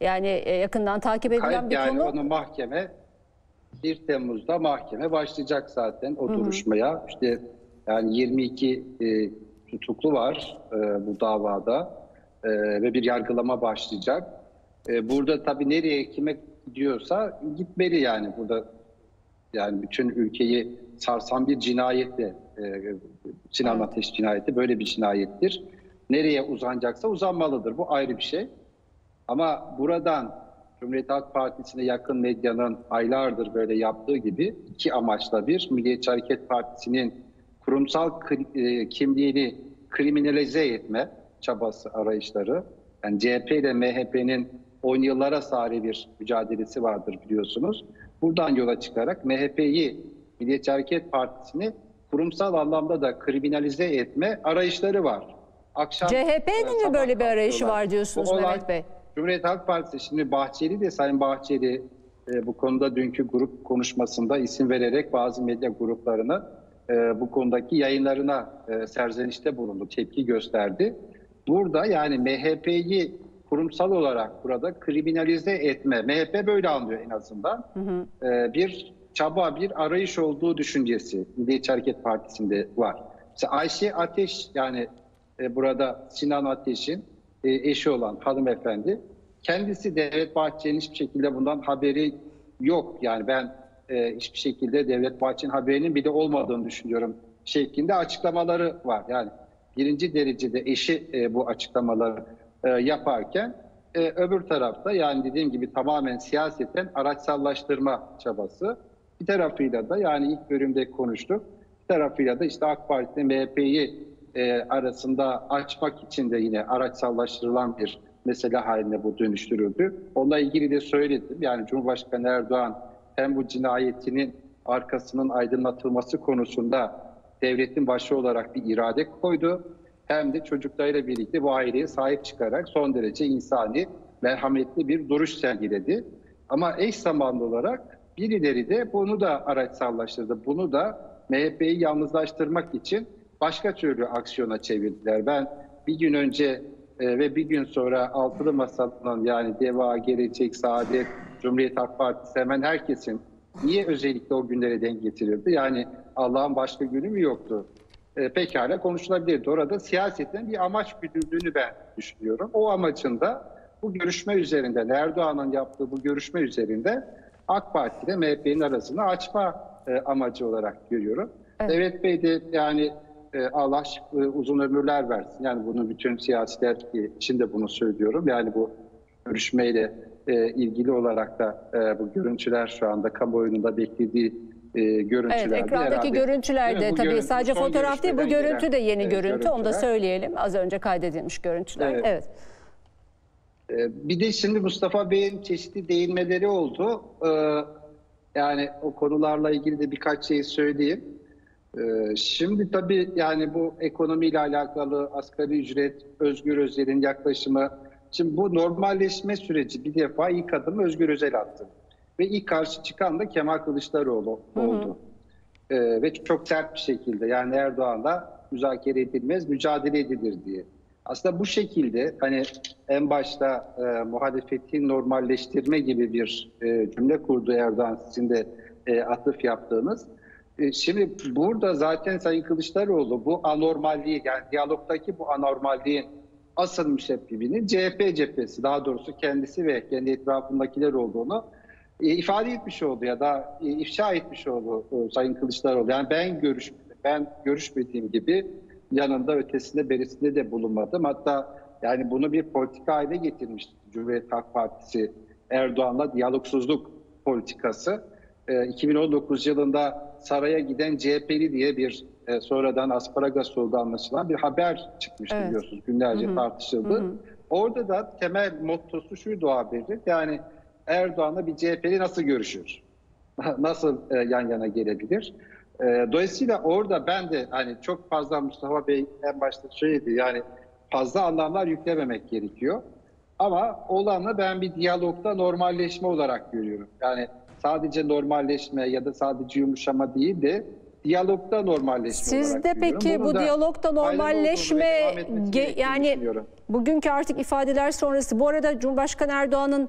Yani e, yakından takip edilen Hayır, bir yani konu. onu mahkeme 1 Temmuz'da mahkeme başlayacak zaten o duruşmaya. İşte yani 22 e, tutuklu var e, bu davada E, ve bir yargılama başlayacak. E, burada tabii nereye kime gidiyorsa gitmeli yani burada yani bütün ülkeyi sarsan bir cinayetle e, Sinan. Ateş cinayeti böyle bir cinayettir. Nereye uzanacaksa uzanmalıdır. Bu ayrı bir şey. Ama buradan Cumhuriyet Halk Partisi'ne yakın medyanın aylardır böyle yaptığı gibi iki amaçla bir, Milliyetçi Hareket Partisi'nin kurumsal e, kimliğini kriminalize etme çabası, arayışları. Yani CHP ile MHP'nin 10 yıllara sari bir mücadelesi vardır biliyorsunuz. Buradan yola çıkarak MHP'yi, Milliyetçi Hareket Partisi'ni kurumsal anlamda da kriminalize etme arayışları var. Akşam CHP'nin mi sabah böyle bir arayışı var diyorsunuz Bu olay- Mehmet Bey? Cumhuriyet Halk Partisi şimdi Bahçeli de Sayın Bahçeli e, bu konuda dünkü grup konuşmasında isim vererek bazı medya gruplarını e, bu konudaki yayınlarına e, serzenişte bulundu, tepki gösterdi. Burada yani MHP'yi kurumsal olarak burada kriminalize etme, MHP böyle anlıyor en azından. E, bir çaba, bir arayış olduğu düşüncesi Milliyetçi Hareket Partisi'nde var. Mesela Ayşe Ateş yani e, burada Sinan Ateş'in e, eşi olan hanımefendi kendisi Devlet Bahçeli'nin hiçbir şekilde bundan haberi yok. Yani ben e, hiçbir şekilde Devlet Bahçeli'nin haberinin bile olmadığını düşünüyorum şeklinde açıklamaları var. Yani birinci derecede eşi e, bu açıklamaları e, yaparken e, öbür tarafta yani dediğim gibi tamamen siyaseten araçsallaştırma çabası. Bir tarafıyla da yani ilk bölümde konuştuk. Bir tarafıyla da işte AK Parti MHP'yi e, arasında açmak için de yine araçsallaştırılan bir mesele haline bu dönüştürüldü. Onunla ilgili de söyledim. Yani Cumhurbaşkanı Erdoğan hem bu cinayetinin arkasının aydınlatılması konusunda devletin başı olarak bir irade koydu. Hem de çocuklarıyla birlikte bu aileye sahip çıkarak son derece insani, merhametli bir duruş sergiledi. Ama eş zamanlı olarak birileri de bunu da araçsallaştırdı. Bunu da MHP'yi yalnızlaştırmak için başka türlü aksiyona çevirdiler. Ben bir gün önce e, ve bir gün sonra Altılı Masa'nın yani DEVA, Gelecek, Saadet, Cumhuriyet Halk Partisi hemen herkesin niye özellikle o günlere denk getirirdi? Yani Allah'ın başka günü mü yoktu? E, pekala konuşulabilirdi. Orada siyasetten bir amaç güdüldüğünü ben düşünüyorum. O amacın da bu görüşme üzerinden, Erdoğan'ın yaptığı bu görüşme üzerinde AK Parti ile MHP'nin arasını açma e, amacı olarak görüyorum. Evet. Devlet Bey de yani e, Allah e, uzun ömürler versin. Yani bunu bütün siyasiler için de bunu söylüyorum. Yani bu görüşmeyle e, ilgili olarak da e, bu görüntüler şu anda kamuoyunun beklediği e, görüntüler. Evet ekrandaki görüntüler de Bu tabii görüntü, sadece fotoğraf değil bu görüntü de yeni e, görüntü onu da görüntüler. söyleyelim. Az önce kaydedilmiş görüntüler. Evet. Evet. Ee, Bir de şimdi Mustafa Bey'in çeşitli değinmeleri oldu. Ee, Yani o konularla ilgili de birkaç şey söyleyeyim. Ee, Şimdi tabii yani bu ekonomiyle alakalı asgari ücret, Özgür Özel'in yaklaşımı. Şimdi bu normalleşme süreci bir defa ilk adımı Özgür Özel attı. Ve ilk karşı çıkan da Kemal Kılıçdaroğlu oldu. Ee, ve çok sert bir şekilde yani Erdoğan'la müzakere edilmez, mücadele edilir diye. Aslında bu şekilde hani en başta e, muhalefetin normalleştirme gibi bir e, cümle kurdu Erdoğan sizin de e, atıf yaptığınız. E, şimdi burada zaten Sayın Kılıçdaroğlu bu anormalliği yani diyalogdaki bu anormalliğin asıl müsebbibinin CHP cephesi daha doğrusu kendisi ve kendi etrafındakiler olduğunu e, ifade etmiş oldu ya da e, ifşa etmiş oldu e, Sayın Kılıçdaroğlu. Yani ben görüş ben görüşmediğim gibi yanında ötesinde berisinde de bulunmadım. Hatta yani bunu bir politika haline getirmiş Cumhuriyet Halk Partisi Erdoğan'la diyalogsuzluk politikası. E, 2019 yılında saraya giden CHP'li diye bir e, sonradan asparagas olduğu anlaşılan bir haber çıkmıştı Evet. biliyorsunuz. Günlerce tartışıldı. Orada da temel mottosu şuydu o haberin. Yani Erdoğan'la bir CHP'li nasıl görüşür? nasıl e, yan yana gelebilir? E, dolayısıyla orada ben de hani çok fazla Mustafa Bey en başta söyledi yani fazla anlamlar yüklememek gerekiyor. Ama olanla ben bir diyalogda normalleşme olarak görüyorum. Yani sadece normalleşme ya da sadece yumuşama değil de diyalogda normalleşme Siz olarak de görüyorum. peki bu da diyalogda normalleşme ge- yani bugünkü artık ifadeler sonrası bu arada Cumhurbaşkanı Erdoğan'ın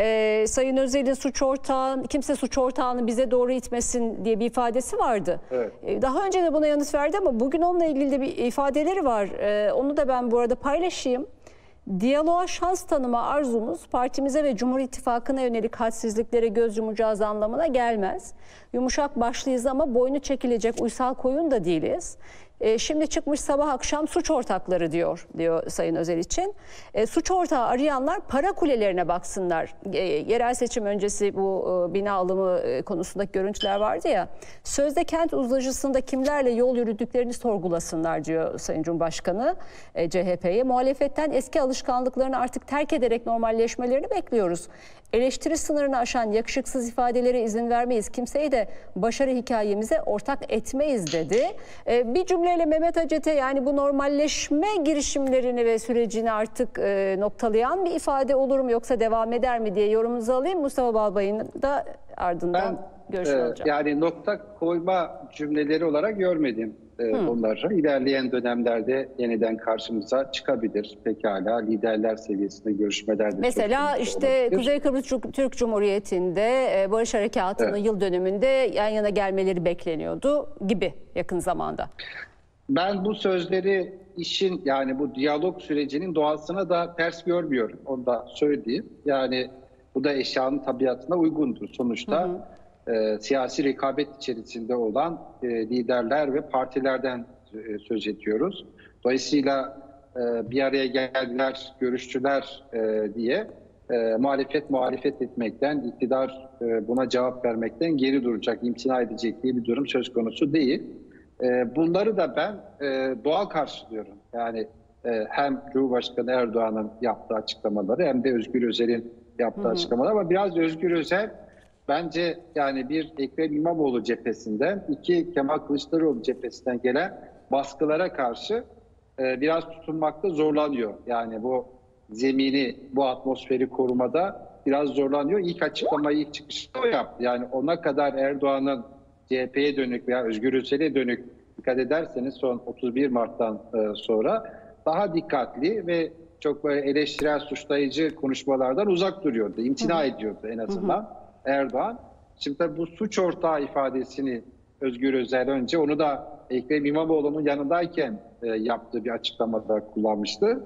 e, Sayın Özel'in suç ortağı kimse suç ortağını bize doğru itmesin diye bir ifadesi vardı. Evet. E, Daha önce de buna yanıt verdi ama bugün onunla ilgili de bir ifadeleri var. E, Onu da ben bu arada paylaşayım. Diyaloğa şans tanıma arzumuz partimize ve Cumhur İttifakı'na yönelik hadsizliklere göz yumacağız anlamına gelmez. Yumuşak başlıyız ama boynu çekilecek uysal koyun da değiliz. E, şimdi çıkmış sabah akşam suç ortakları diyor diyor Sayın Özel için. E, suç ortağı arayanlar para kulelerine baksınlar. E, yerel seçim öncesi bu e, bina alımı e, konusundaki görüntüler vardı ya. Sözde kent uzlaşısında kimlerle yol yürüdüklerini sorgulasınlar diyor Sayın Cumhurbaşkanı e, CHP'ye. Muhalefetten eski alışkanlıklarını artık terk ederek normalleşmelerini bekliyoruz. Eleştiri sınırını aşan yakışıksız ifadelere izin vermeyiz. Kimseyi de başarı hikayemize ortak etmeyiz dedi. E, bir cümleyle Mehmet Acete yani bu normalleşme girişimlerini ve sürecini artık e, noktalayan bir ifade olur mu yoksa devam eder mi diye yorumunuzu alayım. Mustafa Balbay'ın da ardından Ben görüşünü e, yani nokta koyma cümleleri olarak görmedim e, bunları. İlerleyen dönemlerde yeniden karşımıza çıkabilir. Pekala liderler seviyesinde görüşmeler de Mesela işte olabilir. Kuzey Kıbrıs Türk- Türk Cumhuriyeti'nde e, Barış Harekatı'nın Evet. yıl dönümünde yan yana gelmeleri bekleniyordu gibi yakın zamanda. Ben bu sözleri işin yani bu diyalog sürecinin doğasına da ters görmüyorum. Onu da söyleyeyim. Yani bu da eşyanın tabiatına uygundur. Sonuçta e, siyasi rekabet içerisinde olan e, liderler ve partilerden e, söz ediyoruz. Dolayısıyla e, bir araya geldiler, görüştüler e, diye e, muhalefet muhalefet etmekten, iktidar e, buna cevap vermekten geri duracak, imtina edecek diye bir durum söz konusu değil. E, bunları da ben e, doğal karşılıyorum. Yani e, hem Cumhurbaşkanı Erdoğan'ın yaptığı açıklamaları hem de Özgür Özel'in yaptığı açıklamalar ama biraz Özgür Özel bence yani bir Ekrem İmamoğlu cephesinden, iki Kemal Kılıçdaroğlu cephesinden gelen baskılara karşı e, biraz tutunmakta zorlanıyor. Yani bu zemini, bu atmosferi korumada biraz zorlanıyor. İlk açıklamayı ilk çıkışta o yaptı. Yani ona kadar Erdoğan'ın CHP'ye dönük veya Özgür Özel'e dönük dikkat ederseniz son 31 Mart'tan e, sonra daha dikkatli ve çok böyle eleştirel suçlayıcı konuşmalardan uzak duruyordu. İmtina ediyordu en azından Erdoğan. Şimdi tabii bu suç ortağı ifadesini Özgür Özel önce onu da Ekrem İmamoğlu'nun yanındayken e, yaptığı bir açıklamada kullanmıştı.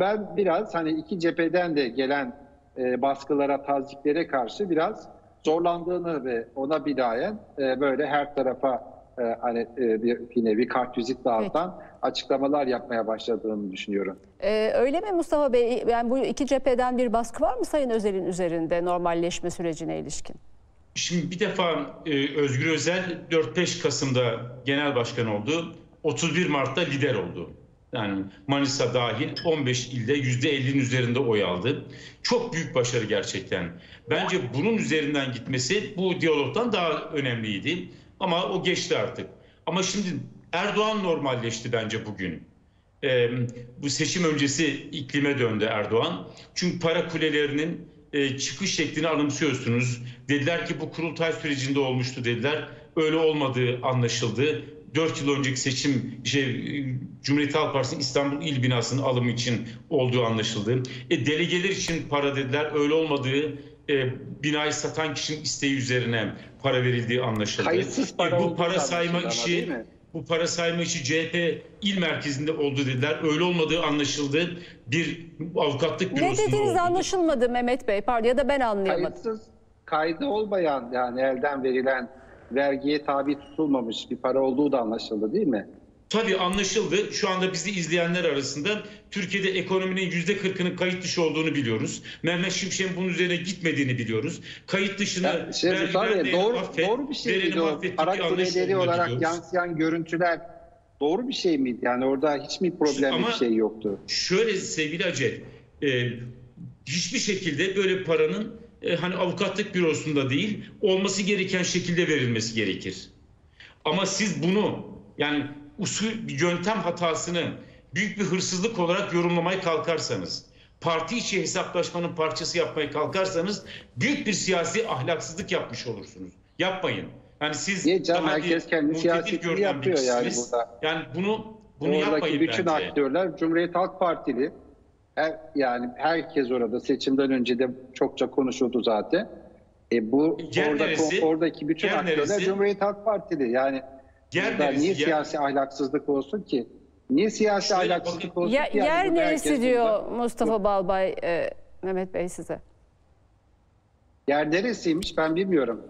Ben biraz hani iki cepheden de gelen e, baskılara, taziklere karşı biraz zorlandığını ve ona binaen e, böyle her tarafa e, hani e, bir, bir nevi kartvizit dağıtan açıklamalar yapmaya başladığını düşünüyorum. Ee, öyle mi Mustafa Bey? Yani bu iki cepheden bir baskı var mı Sayın Özel'in üzerinde normalleşme sürecine ilişkin? Şimdi bir defa e, Özgür Özel 4-5 Kasım'da genel başkan oldu. 31 Mart'ta lider oldu. Yani Manisa dahil 15 ilde %50'nin üzerinde oy aldı. Çok büyük başarı gerçekten. Bence bunun üzerinden gitmesi bu diyalogdan daha önemliydi. Ama o geçti artık. Ama şimdi Erdoğan normalleşti bence bugün. Ee, bu seçim öncesi iklime döndü Erdoğan. Çünkü para kulelerinin e, çıkış şeklini anımsıyorsunuz. Dediler ki bu kurultay sürecinde olmuştu dediler. Öyle olmadığı anlaşıldı. 4 yıl önceki seçim şey, e, Cumhuriyet Halk Partisi'nin İstanbul İl Binası'nın alımı için olduğu anlaşıldı. E, delegeler için para dediler. Öyle olmadığı e, binayı satan kişinin isteği üzerine para verildiği anlaşıldı. Kayıtsız para E, bu para sayma işi bu para sayma işi CHP il merkezinde oldu dediler. Öyle olmadığı anlaşıldı. Bir avukatlık Ne bürosunda dediğiniz oldu. anlaşılmadı Mehmet Bey. Pardon ya da ben anlayamadım. Kayıtsız, kaydı olmayan yani elden verilen vergiye tabi tutulmamış bir para olduğu da anlaşıldı değil mi? Tabii anlaşıldı. Şu anda bizi izleyenler arasında Türkiye'de ekonominin yüzde kırkının kayıt dışı olduğunu biliyoruz. Mehmet Şimşek'in bunun üzerine gitmediğini biliyoruz. Kayıt dışını Ya, şey, vergi tabii, doğru, affet, doğru bir şey miydi o? Para kuleleri olarak biliyoruz. yansıyan görüntüler doğru bir şey miydi? Yani orada hiçbir problem Ama- bir şey yoktu. Şöyle sevgili Acet, e, hiçbir şekilde böyle paranın e, hani avukatlık bürosunda değil olması gereken şekilde verilmesi gerekir. Ama siz bunu yani usul bir yöntem hatasını büyük bir hırsızlık olarak yorumlamaya kalkarsanız, parti içi hesaplaşmanın parçası yapmaya kalkarsanız büyük bir siyasi ahlaksızlık yapmış olursunuz. Yapmayın. Yani siz Niye canım? daha Herkes bir kendi siyasetini yapıyor yani burada. Yani bunu bunu Oradaki yapmayın bütün bence. aktörler Cumhuriyet Halk Partili. Her, yani herkes orada seçimden önce de çokça konuşuldu zaten. E bu Yer orada neresi? oradaki bütün aktörler? Cumhuriyet Halk Partili. Yani Yer neresi? niye Yer- siyasi ahlaksızlık olsun ki? Niye siyasi Şöyle ahlaksızlık olsun Ya- ki? Yani yer burada neresi diyor burada- Mustafa Balbay e, Mehmet Bey size? Yer neresiymiş ben bilmiyorum.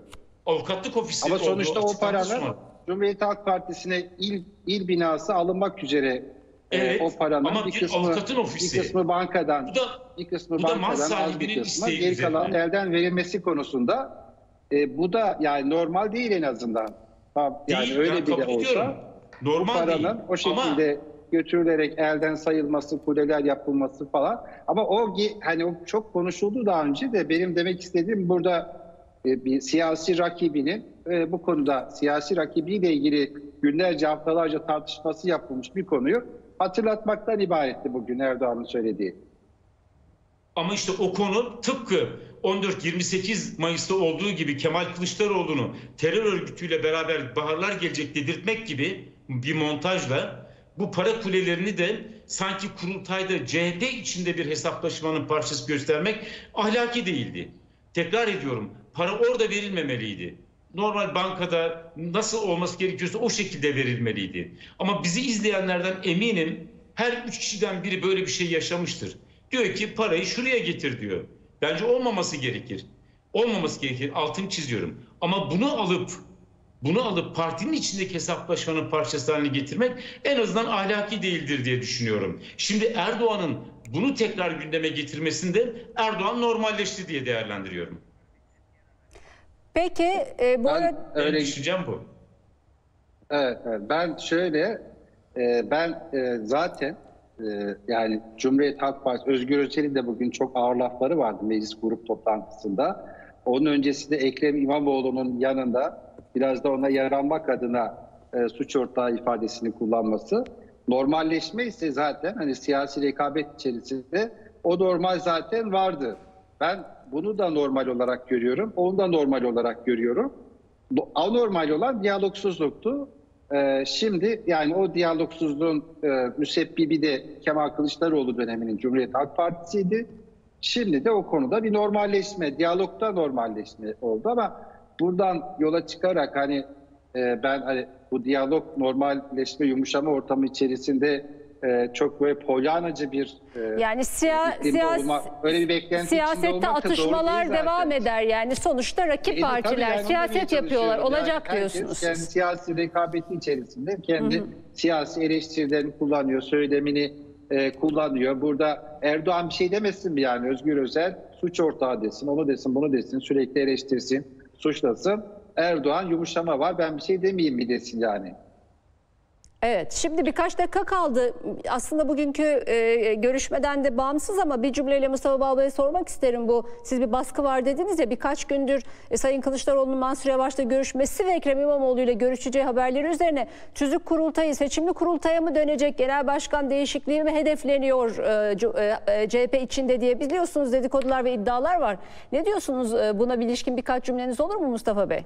Avukatlık ofisi Ama sonuçta o açıklandı paranın. Cumhuriyet Halk Partisi'ne il, il binası alınmak üzere e, Evet, o paranın ama bir bir kısmı, avukatın ofisi. bir kısmı bankadan Bu da bir kısmı Bu da mal bankadan az bir sahibinin kısmı geri kalan elden verilmesi konusunda e, bu da yani normal değil en azından. Yani değil, öyle ben bile kabul ediyorum. olsa bu Normal paranın değil. o şekilde götürülerek elden sayılması, kuleler yapılması falan. Ama o hani o çok konuşuldu daha önce de benim demek istediğim burada e, bir siyasi rakibinin e, bu konuda siyasi rakibiyle ilgili günlerce haftalarca tartışması yapılmış bir konuyu hatırlatmaktan ibaretti bugün Erdoğan'ın söylediği. Ama işte o konu tıpkı 14-28 Mayıs'ta olduğu gibi Kemal Kılıçdaroğlu'nu terör örgütüyle beraber baharlar gelecek dedirtmek gibi bir montajla bu para kulelerini de sanki kurultayda CHP içinde bir hesaplaşmanın parçası göstermek ahlaki değildi. Tekrar ediyorum para orada verilmemeliydi. Normal bankada nasıl olması gerekiyorsa o şekilde verilmeliydi. Ama bizi izleyenlerden eminim her üç kişiden biri böyle bir şey yaşamıştır. Diyor ki parayı şuraya getir diyor. Bence olmaması gerekir. Olmaması gerekir. Altını çiziyorum. Ama bunu alıp bunu alıp partinin içindeki hesaplaşmanın parçası haline getirmek en azından ahlaki değildir diye düşünüyorum. Şimdi Erdoğan'ın bunu tekrar gündeme getirmesinde Erdoğan normalleşti diye değerlendiriyorum. Peki e, bu Ben arada öyle düşüncem bu. Evet, evet. ben şöyle e, ben e, zaten e, yani Cumhuriyet Halk Partisi Özgür Özel'in de bugün çok ağır lafları vardı meclis grup toplantısında. Onun öncesinde Ekrem İmamoğlu'nun yanında biraz da ona yaranmak adına e, suç ortağı ifadesini kullanması. Normalleşme ise zaten hani siyasi rekabet içerisinde o normal zaten vardı. Ben bunu da normal olarak görüyorum, onu da normal olarak görüyorum. Bu anormal olan diyalogsuzluktu. Ee, şimdi yani o diyalogsuzluğun e, müsebbibi de Kemal Kılıçdaroğlu döneminin Cumhuriyet Halk Partisi'ydi. Şimdi de o konuda bir normalleşme, diyalogda normalleşme oldu ama buradan yola çıkarak hani e, ben hani bu diyalog normalleşme, yumuşama ortamı içerisinde e, çok böyle polyanacı bir e, yani siya, siyas, olmak, öyle bir beklenti siyasette atışmalar devam eder yani sonuçta rakip E, tabii partiler yani siyaset yapıyorlar olacak Yani diyorsunuz Kendi siyasi rekabeti içerisinde kendi siyasi eleştirilerini kullanıyor, söylemini e, kullanıyor. Burada Erdoğan bir şey demesin mi yani Özgür Özel suç ortağı desin, onu desin, bunu desin, sürekli eleştirsin, suçlasın. Erdoğan yumuşama var ben bir şey demeyeyim mi desin yani. Evet şimdi birkaç dakika kaldı. Aslında bugünkü e, görüşmeden de bağımsız ama bir cümleyle Mustafa Balbay'a sormak isterim bu. Siz bir baskı var dediniz ya birkaç gündür e, Sayın Kılıçdaroğlu'nun Mansur Yavaş'la görüşmesi ve Ekrem İmamoğlu ile görüşeceği haberleri üzerine tüzük kurultayı seçimli kurultaya mı dönecek genel başkan değişikliği mi hedefleniyor e, e, e, CHP içinde diye biliyorsunuz dedikodular ve iddialar var. Ne diyorsunuz e, buna ilişkin birkaç cümleniz olur mu Mustafa Bey?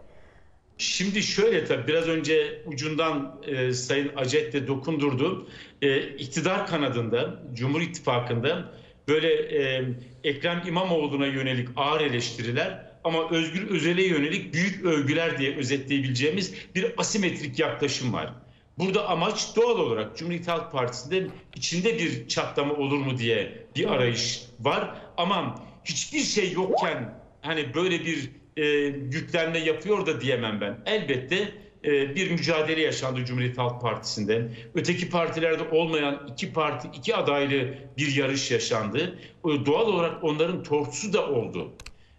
Şimdi şöyle tabii biraz önce ucundan e, Sayın Acet de dokundurdu. E, iktidar kanadında, Cumhur İttifakı'nda böyle e, Ekrem İmamoğlu'na yönelik ağır eleştiriler ama Özgür Özel'e yönelik büyük övgüler diye özetleyebileceğimiz bir asimetrik yaklaşım var. Burada amaç doğal olarak Cumhuriyet Halk Partisi'nde içinde bir çatlama olur mu diye bir arayış var. Ama hiçbir şey yokken hani böyle bir e, yüklenme yapıyor da diyemem ben. Elbette e, bir mücadele yaşandı Cumhuriyet Halk Partisi'nde. Öteki partilerde olmayan iki parti, iki adaylı bir yarış yaşandı. E, Doğal olarak onların tortusu da oldu.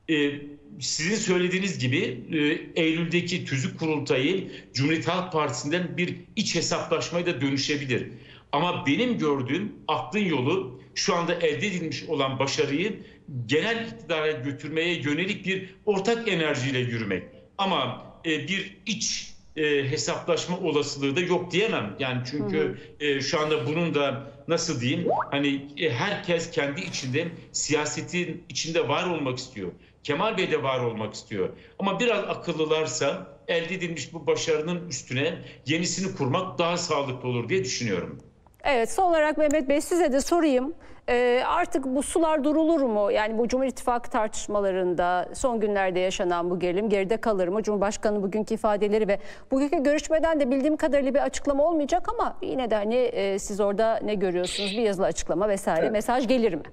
E, sizin söylediğiniz gibi e, Eylül'deki tüzük kurultayı Cumhuriyet Halk Partisi'nden bir iç hesaplaşmaya da dönüşebilir. Ama benim gördüğüm aklın yolu şu anda elde edilmiş olan başarıyı genel iktidara götürmeye yönelik bir ortak enerjiyle yürümek. Ama e, bir iç e, hesaplaşma olasılığı da yok diyemem. Yani çünkü e, şu anda bunun da nasıl diyeyim hani e, herkes kendi içinde siyasetin içinde var olmak istiyor. Kemal Bey de var olmak istiyor. Ama biraz akıllılarsa elde edilmiş bu başarının üstüne yenisini kurmak daha sağlıklı olur diye düşünüyorum. Evet son olarak Mehmet Bey size de sorayım. Ee, artık bu sular durulur mu? Yani bu Cumhur İttifakı tartışmalarında son günlerde yaşanan bu gerilim geride kalır mı? Cumhurbaşkanı bugünkü ifadeleri ve bugünkü görüşmeden de bildiğim kadarıyla bir açıklama olmayacak ama yine de hani e, siz orada ne görüyorsunuz? Bir yazılı açıklama vesaire Evet. mesaj gelir mi?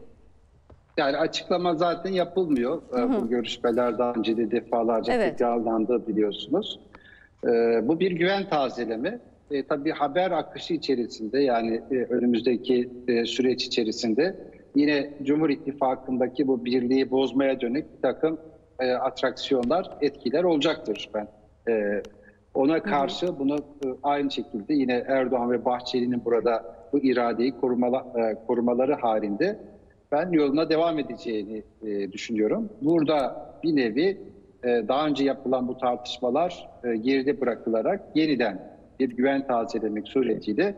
Yani açıklama zaten yapılmıyor. Ee, Bu görüşmeler daha önce de defalarca Evet. tekrarlandı biliyorsunuz. Ee, bu bir güven tazeleme. E, tabii haber akışı içerisinde yani e, önümüzdeki e, süreç içerisinde yine Cumhur İttifakı'ndaki bu birliği bozmaya dönük bir takım e, atraksiyonlar, etkiler olacaktır ben. E, ona karşı bunu e, aynı şekilde yine Erdoğan ve Bahçeli'nin burada bu iradeyi korumala, e, korumaları halinde ben yoluna devam edeceğini e, düşünüyorum. Burada bir nevi e, daha önce yapılan bu tartışmalar e, geride bırakılarak yeniden bir güven tazelemek suretiyle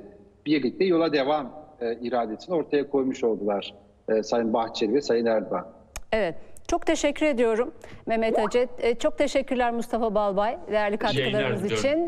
birlikte yola devam e, iradesini ortaya koymuş oldular e, Sayın Bahçeli ve Sayın Erdoğan. Evet. Çok teşekkür ediyorum Mehmet Acet. E, Çok teşekkürler Mustafa Balbay değerli katkılarınız için.